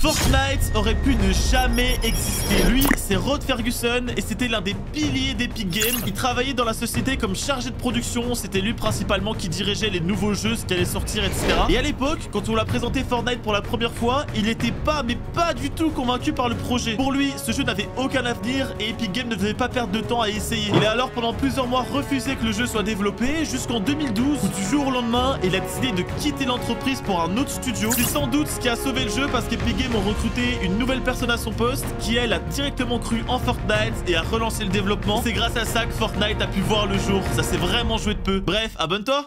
Fortnite aurait pu ne jamais exister. Lui, c'est Rod Ferguson et c'était l'un des piliers d'Epic Games. Il travaillait dans la société comme chargé de production. C'était lui principalement qui dirigeait les nouveaux jeux, ce qui allait sortir, etc. Et à l'époque, quand on l'a présenté Fortnite pour la première fois, il n'était pas, mais pas du tout convaincu par le projet. Pour lui, ce jeu n'avait aucun avenir et Epic Games ne devait pas perdre de temps à essayer. Il a alors pendant plusieurs mois refusé que le jeu soit développé jusqu'en 2012 où du jour au lendemain, il a décidé de quitter l'entreprise pour un autre studio. C'est sans doute ce qui a sauvé le jeu parce qu'Epic Games ont recruté une nouvelle personne à son poste qui elle a directement cru en Fortnite et a relancé le développement. C'est grâce à ça que Fortnite a pu voir le jour. Ça s'est vraiment joué de peu. Bref, abonne-toi